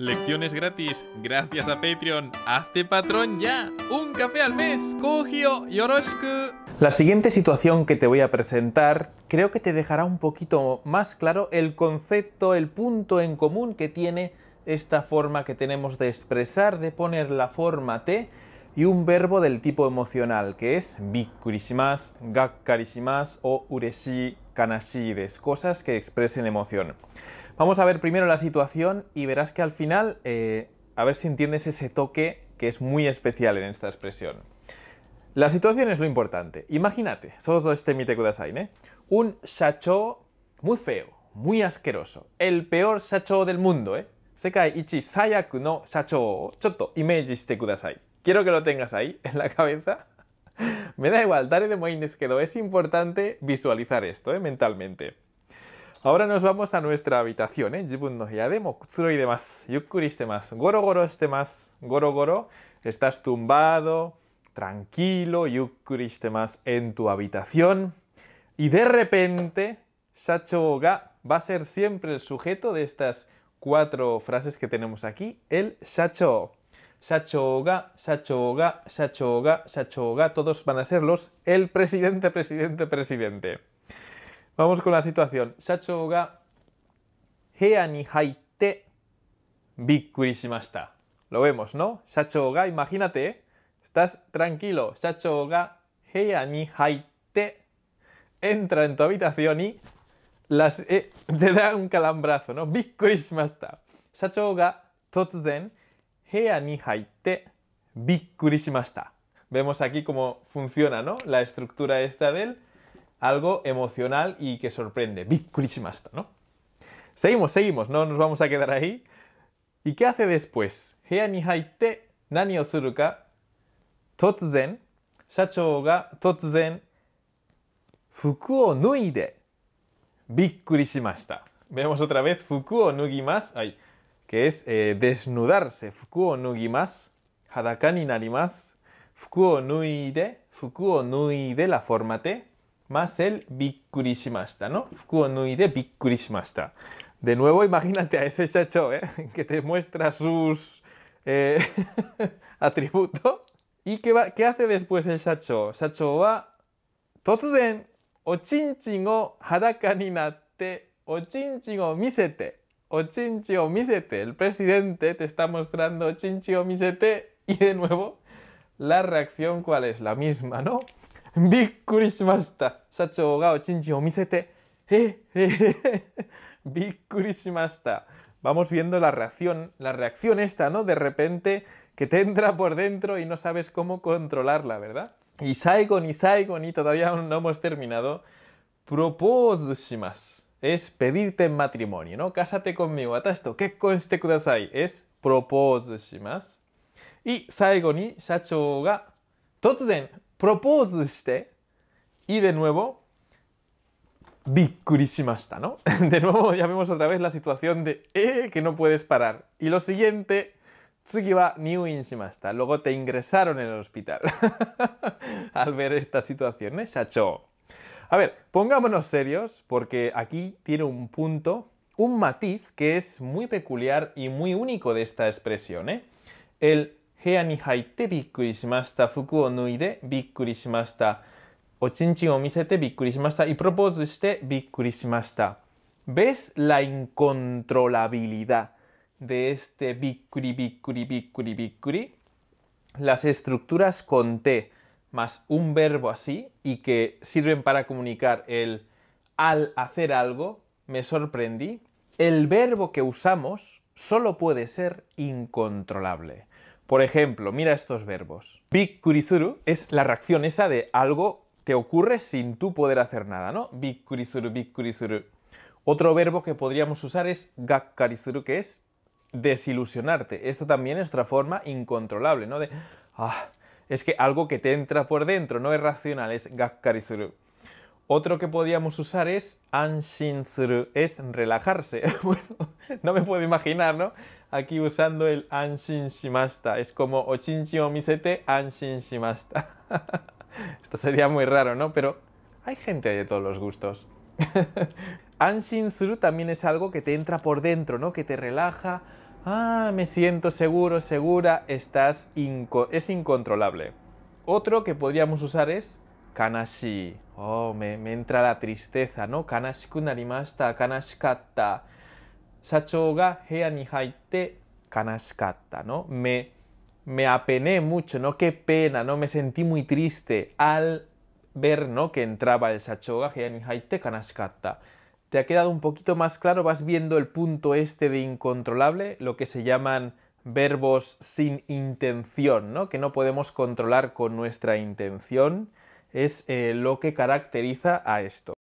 Lecciones gratis, gracias a Patreon. Hazte patrón ya. Un café al mes. Kogio yoroshiku. La siguiente situación que te voy a presentar creo que te dejará un poquito más claro el concepto, el punto en común que tiene esta forma que tenemos de expresar, de poner la forma T y un verbo del tipo emocional, que es bikkurishimasu, gakkarishimasu o ureshi kanashi cosas que expresen emoción. Vamos a ver primero la situación y verás que al final, eh, a ver si entiendes ese toque que es muy especial en esta expresión. La situación es lo importante. Imagínate, sozo este mite kudasai, ¿eh? Un shacho muy feo, muy asqueroso, el peor shacho del mundo, ¿eh? Sekai ichi sayaku no shacho, choto imeji shite kudasai. Quiero que lo tengas ahí, en la cabeza. Me da igual, dare de moines quedó. Es importante visualizar esto, ¿eh? mentalmente. Ahora nos vamos a nuestra habitación, ¿eh? Jibun no de kutsuro más. Yukkuri más. Goro goro más. Goro goro. Estás tumbado, tranquilo, yukkuri más en tu habitación. Y de repente, Shacho ga va a ser siempre el sujeto de estas cuatro frases que tenemos aquí, el Shacho. Shacho ga, Shacho ga, ga, ga, todos van a ser los el presidente, presidente, presidente. Vamos con la situación. Shacho ga hea ni haite bikkuri shimashita. Lo vemos, ¿no? Shacho ga, imagínate, estás tranquilo. Shacho ga hea ni haite entra en tu habitación y las, eh, te da un calambrazo, ¿no? Bikkuri shimashita. Shacho ga totsuzen hea ni haite bikkuri shimashita. Vemos aquí cómo funciona, ¿no? La estructura esta del algo emocional y que sorprende. Bikkurishimashita, ¿no? Seguimos, seguimos, no nos vamos a quedar ahí. ¿Y qué hace después? Hea ni haite nani o suru ka totsuzen shachou ga totsuzen fuku o nuide bikkurishimashita. Vemos otra vez fuku o nugimasu, que es eh, desnudarse. Fuku o nugimasu, hadaka ni narimasu. Fuku o nuide, fuku o nuide la forma T más el bikkurishimashita, ¿no? Fuku o nui de bikkurishimashita. De nuevo, imagínate a ese shacho, ¿eh? que te muestra sus eh, atributos. ¿Y qué, va, qué, hace después el shacho? Shacho va totsuzen ochinchin o hadaka ni natte ochinchin o misete. Ochinchi o misete. El presidente te está mostrando ochinchi o misete y de nuevo la reacción cuál es la misma, ¿no? Vamos viendo la reacción, la reacción esta, ¿no? De repente que te entra por dentro y no sabes cómo controlarla, ¿verdad? Y Saigon y Saigon y todavía no hemos terminado. Propose es pedirte en matrimonio, ¿no? Cásate conmigo. Atasto, ¿qué conste kudasai? Es propose Y Saigon y Shacho ga totsuzen propose shite y de nuevo bikkurishimashita, ¿no? De nuevo ya vemos otra vez la situación de eh, que no puedes parar. Y lo siguiente, tsugi wa. Luego te ingresaron en el hospital al ver esta situación, ¿eh? Shacho. A ver, pongámonos serios porque aquí tiene un punto, un matiz que es muy peculiar y muy único de esta expresión, ¿eh? El 部屋に入ってびっくりしました。服を脱いでびっくりしました。おちんちんを見せてびっくりしました。y propose してびっくりしました。¿Ves la incontrolabilidad de este bikkuri, bikkuri, bikkuri, bikkuri? Las estructuras con T más un verbo así y que sirven para comunicar el al hacer algo, me sorprendí. El verbo que usamos solo puede ser incontrolable. Por ejemplo, mira estos verbos. Bikkurisuru es la reacción esa de algo te ocurre sin tú poder hacer nada, ¿no? Bikkurisuru, bikkurisuru. Otro verbo que podríamos usar es gakkarisuru, que es desilusionarte. Esto también es otra forma incontrolable, ¿no? De, ah, es que algo que te entra por dentro, no es racional, es gakkarisuru. Otro que podríamos usar es anshinsuru, es relajarse. bueno, no me puedo imaginar, ¿no? Aquí usando el anshin shimasta. Es como ochinchi o misete anshin shimasta. Esto sería muy raro, ¿no? Pero hay gente de todos los gustos. anshin suru también es algo que te entra por dentro, ¿no? Que te relaja. Ah, me siento seguro, segura, estás es incontrolable. Otro que podríamos usar es kanashi. Oh, me, entra la tristeza, ¿no? Kanashiku narimashita, kanashikatta. Sachou ga hea ni haite kanashikatta, ¿no? Me, me apené mucho. Qué pena. Me sentí muy triste al ver, ¿no? Que entraba el sachou ga ni haite te ha quedado un poquito más claro, vas viendo el punto este de incontrolable, lo que se llaman verbos sin intención, ¿no? que no podemos controlar con nuestra intención, es eh, lo que caracteriza a esto.